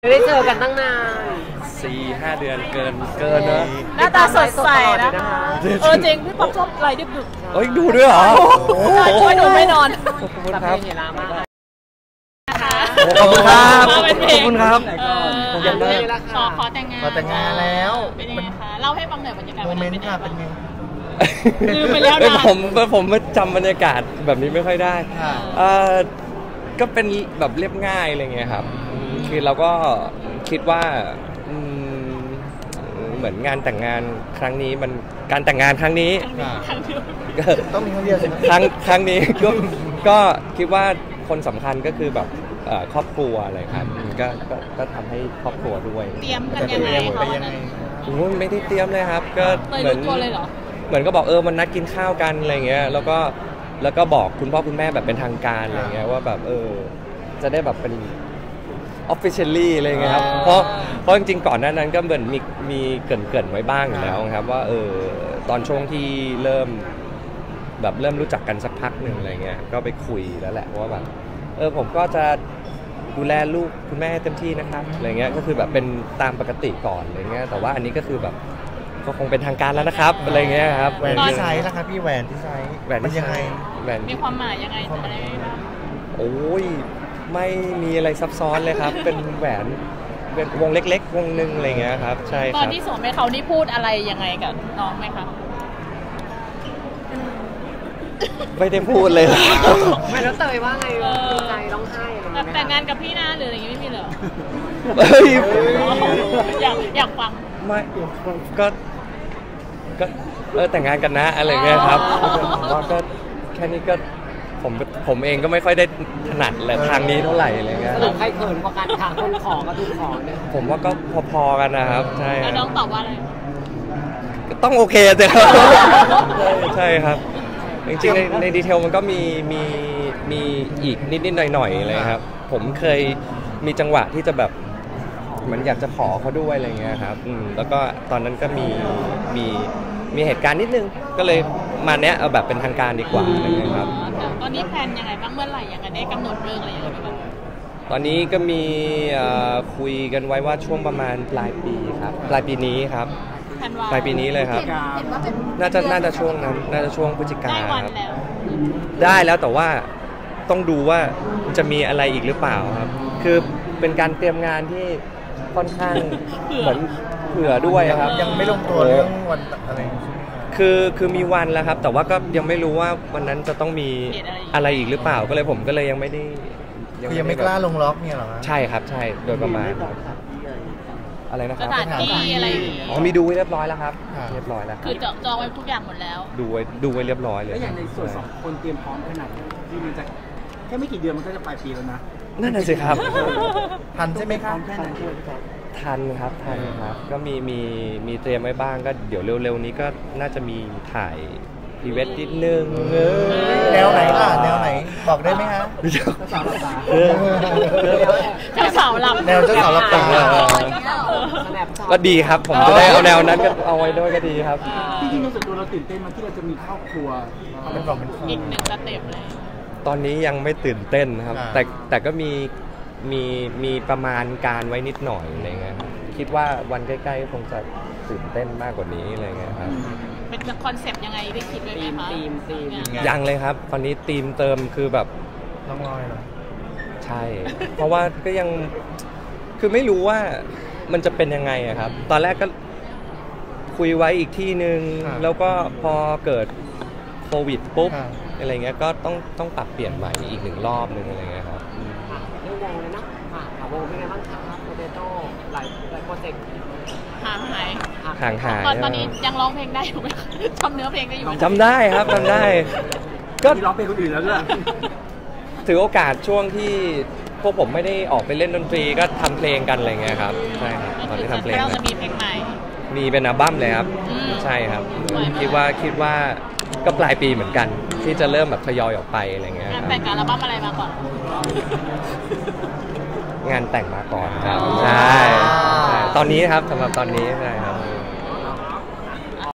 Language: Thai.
ไม่ได้เจอกันตั้งนานสี่ห้าเดือนเกินเกินนะหน้าตาสดใสนะนะคะ เออจริงพี่ป๊อปชอบอะไรดึกเอ้ยดูด้วยเหรอๆใช่ช่วยหนูไม่นอนขอบคุณแต่คเพลรับงเห็นแล้วมากนะคะขอบคุณครับมาเป็นเพลขอบคุณครับเออขอบคุณมากขอขอแต่งงานขอแต่งงานแล้วเป็นยังไงคะเล่าให้ฟังหน่อยบรรยากาศโมวันเมนั้นนเป็นต์ยังไงค่ะบ้างเป็นไงลืมไปแล้วนะเอ้ยผมผมจำบรรยากาศแบบนี้ไม่ค่อยได้ค่ะเอ่อ ก็เป็นแบบเรียบง่ายอะไรเงี้ยครับอืมคือเราก็คิดว่าอืมเหมือนงานแต่งงานครั้งนี้มันการแต่งงานครั้งนี้ค่ะครั้งเดียวก็ต้องมีครั้งเดียวใช่ไหมครั้งครั้งนี้ก็ก็คิดว่าคนสำคัญก็คือแบบเอ่อครอบครัวอะไรครับก็ก็ก็ทำให้ครอบครัวด้วย เตรียมกันยังไงไปคะวัยันงไงนั้นโอ้ยไม่ได้เตรียมเลยครับ ก็เลยเหมือนรู้ตัวเลยเหรอเหมือนก็บอกเออมันนัดกินข้าวกันอะไรเงี้ยแล้วก็ แล้วก็บอกคุณพ่อคุณแม่แบบเป็นทางการอะไรเงี้ยว่าแบบเออจะได้แบบเป็น officially อะไรเงี้ยครับอ่าเพราะเพราะจริงๆก่อนหน้านั้นก็เหมือนมีมีเกรินเกินๆไว้บ้างอยู่แล้วครับ ว่าเออตอนช่วงที่เริ่ม แบบเริ่มรู้จักกันสักพักหนึ่งอะไรเงี้ยก็ไปคุยแล้วแหละว่าแบบเออผมก็จะดูแลลูกคุณแม่ให้เต็มที่นะครับอะไรเงี้ยก็คือแบบเป็นตามปกติก่อนอะไรเงี้ยแต่ว่าอันนี้ก็คือแบบ ก็คงเป็นทางการแล้วนะครับอะไรเงี้ยครับแหวนที่ใช้ล่ะคะพี่แหวนที่ใช้แหวนมันที่ยังไงแหวนมีความหมายยังไงอะไรบ้างโอ้ยไม่มีอะไรซับซ้อนเลยครับ เป็นแหวนเป็นวงเล็ก ๆ วงหนึ่งอะไรเงี้ยครับ ใช่ตคอนรับที่สวมให้เขานี่พูดอะไรยังไงกับน้องไหมคะไม่ได้พูดเลยครับไม่แล้วเตยว่าไงเออดีใจร้องไห้อะไรแบบไหมคะแต่งงานกับพี่นะหรืออะไรอย่างงี้ไม่มีเหรอเฮ้ยอยากอยากฟังไม่ก็ ก็เออแต่งงานกันนะอะไรเงี้ยครับอ๋อผมว่าก็แค่นี้ก็ผมผมเองก็ไม่ค่อยได้ถนัดแหละทางนี้เท่าไหร่อะไรเงี้ยสรุปใครเขินกว่ากันค่ะคนขอกับถูกขอเนี่ยผมว่าก็พอๆกันนะครับใช่คแล้วรับน้องตอบว่าอะไรต้องโอเคแต่ครับใช่ใช่ครับจริงๆในในดีเทลมันก็มีมีมีอีกนิดๆหน่อยๆเลยครับ ผมเคยมีจังหวะที่จะแบบ เหมือนอยากจะขอเขาด้วยอะไรเงี้ยครับอืมแล้วก็ตอนนั้นก็มีมีมีเหตุการณ์นิดนึง ก็เลยมาเนี้ยเอาแบบเป็นทางการดีกว่าอะไรเงี้ยครับ ตอนนี้แพลนยังไงบ้างเมื่อไหร่ยังไงได้กำหนดเรื่องอะไรยังไงบ้างตอนนี้ก็มีเอ่อคุยกันไว้ว่าช่วงประมาณปลายปีครับ ปลายปีนี้ครับแพลนว่าปลายปีนี้เลยครับน่าจะน่าจะช่วงนั้น น่าจะช่วงพฤศจิกาได้วันครับ แล้วได้แล้วแต่ว่าต้องดูว่าจะมีอะไรอีกหรือเปล่าครับ คือเป็นการเตรียมงานที่ ค่อนข้างเหมือนเผื่อด้วยครับ ยังไม่ลงตัวเรื่องวันอะไรใช่ไหมคะคือคือมีวันแล้วครับ แต่ว่าก็ยังไม่รู้ว่าวันนั้นจะต้องมีอะไรอีกหรือเปล่าก็เลยผมก็เลยยังไม่ได้คือยังไม่กล้าลงล็อกเนี่ยเหรอคะใช่ครับใช่โดยประมาณครับอะไรนะคสรับถานที่อะไรอย่างงี้อ๋อมีดูไว้เรียบร้อยแล้วครับ เรียบร้อยแล้วคคืรัอบจองจองไว้ทุกอย่างหมดแล้ว ดูไว้ดูไว้เรียบร้อยเลยแล้วอย่างในส่วนสองใช่คนเตรียมพร้อมขนาดไหนที่มันจะแค่ไม่กี่เดือนมันก็จะปลายปีแล้วนะ นั่นน่ะสิครับ ทันใช่ไหมพร้คะอมแค่ไหนทันครับทันครับ ก็มีมีมีเตรียมไว้บ้างก็เดี๋ยวเร็วๆนี้ก็น่าจะมีถ่ายพรีเวดนิดนึงเออแนวไหนล่ะแนวไหนบอกได้ไหมคะสาวตาเออเจ้าสาวหลับแนวเจ้าสาวหลับตาสแนปช็อตก็ดีครับผมจะได้เอาแนวนั้นก็เอาไว้ด้วยก็ดีครับที่จริงๆในส่วนตัวเราตื่นเต้นมากที่เราจะมีครอบครัวเป็นกล่องเป็นคอีกหนึ่งสเต็ปเลย ตอนนี้ยังไม่ตื่นเต้นครับ อ่า แต่แต่ก็มีมีมีประมาณการไว้นิดหน่อยอะไรเงี้ยครับคิดว่าวันใกล้ๆคงจะตื่นเต้นมากกว่านี้อะไรเงี้ยครับ เป็นคอนเซปต์ยังไงได้คิดไว้ไหมทีมคะทีมทีมเนี่ยยังเลยครับ ตอนนี้ทีมเติมคือแบบน้องลอยเหรอ ใช่ เพราะว่าก็ยังคือไม่รู้ว่ามันจะเป็นยังไงอะครับ ตอนแรกก็คุยไว้อีกที่หนึ่งครับ แล้วก็พอเกิดโควิดปุ๊บครับ อะไรเงี้ยก็ต้องต้องปรับเปลี่ยนใหม่อีกหนึ่งรอบหนึ่งอะไรเงี้ยครับอืมค่ะเรื่องวงเลยเนาะค่ะค่ะวงเป็นไงบ้างคะโปเตโต้หลายหลายโปรเจกต์ห่างหายค่ะห่างหายตอนตอนนี้ยังร้องเพลงได้อยู่ไหมคะจำเนื้อเพลงได้อยู่ไหมจำได้ครับจำได้ ก็มีร้องเพลงคนอื่นแล้วด้วยถือโอกาสช่วงที่พวกผมไม่ได้ออกไปเล่นดนตรีก็ทำเพลงกันอะไรเงี้ยครับใช่ครับตอนก็ที่คือทำเพลงเรากัจะนมีเพลงใหม่มีเป็นอัลบั้มเลยครับอืมใช่ครับสวยมากคิดว่าคิดว่าก็ปลายปีเหมือนกัน ที่จะเริ่มแบบทยอยออกไปอะไรเงี้ยงานครับแต่งกับอัลบั้มอะไรมาก่อน งานแต่งมาก่อนครับอ๋อใช่ใช่ตอนนี้ครับสำหรับตอนนี้ใช่ครับ